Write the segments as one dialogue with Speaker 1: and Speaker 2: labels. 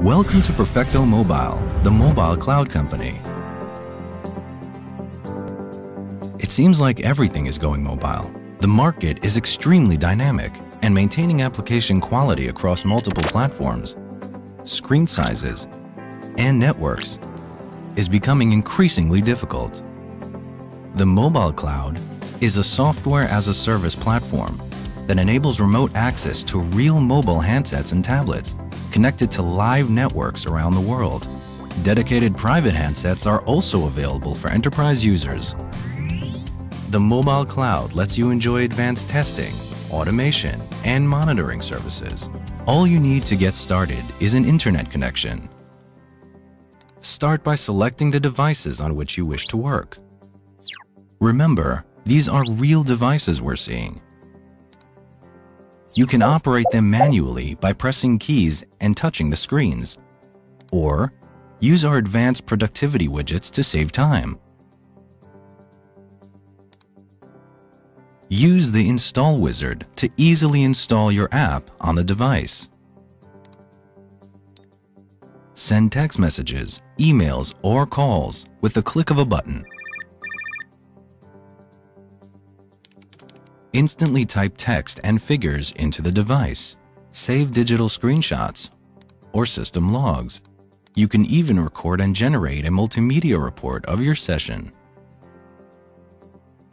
Speaker 1: Welcome to Perfecto Mobile, the mobile cloud company. It seems like everything is going mobile. The market is extremely dynamic, and maintaining application quality across multiple platforms, screen sizes, and networks is becoming increasingly difficult. The mobile cloud is a software as a service platform that enables remote access to real mobile handsets and tablets connected to live networks around the world. Dedicated private handsets are also available for enterprise users. The mobile cloud lets you enjoy advanced testing, automation, and monitoring services. All you need to get started is an internet connection. Start by selecting the devices on which you wish to work. Remember, these are real devices we're seeing, you can operate them manually by pressing keys and touching the screens. Or use our advanced productivity widgets to save time. Use the Install wizard to easily install your app on the device. Send text messages, emails, or calls with the click of a button. Instantly type text and figures into the device. Save digital screenshots or system logs. You can even record and generate a multimedia report of your session.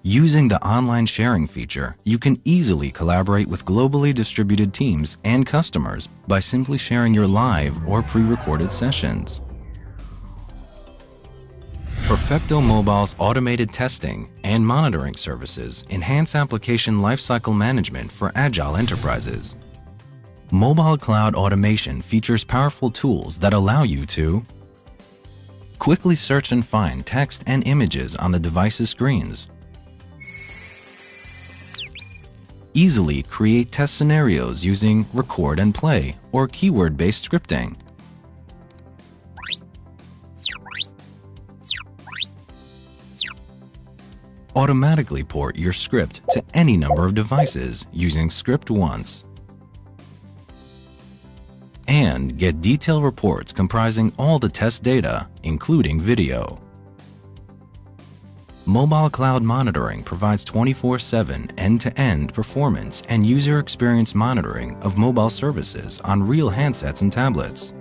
Speaker 1: Using the online sharing feature, you can easily collaborate with globally distributed teams and customers by simply sharing your live or pre-recorded sessions. Perfecto Mobile's automated testing and monitoring services enhance application lifecycle management for agile enterprises. Mobile Cloud Automation features powerful tools that allow you to quickly search and find text and images on the device's screens, easily create test scenarios using record and play or keyword-based scripting, automatically port your script to any number of devices using Script Once. And get detailed reports comprising all the test data, including video. Mobile Cloud Monitoring provides 24-7 end-to-end performance and user experience monitoring of mobile services on real handsets and tablets.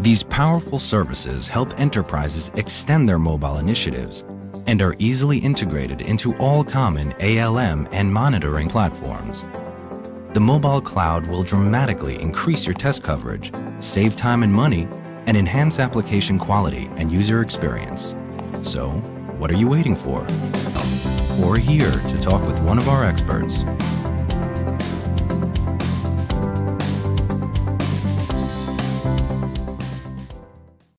Speaker 1: These powerful services help enterprises extend their mobile initiatives and are easily integrated into all common ALM and monitoring platforms. The mobile cloud will dramatically increase your test coverage, save time and money, and enhance application quality and user experience. So, what are you waiting for? Or here to talk with one of our experts.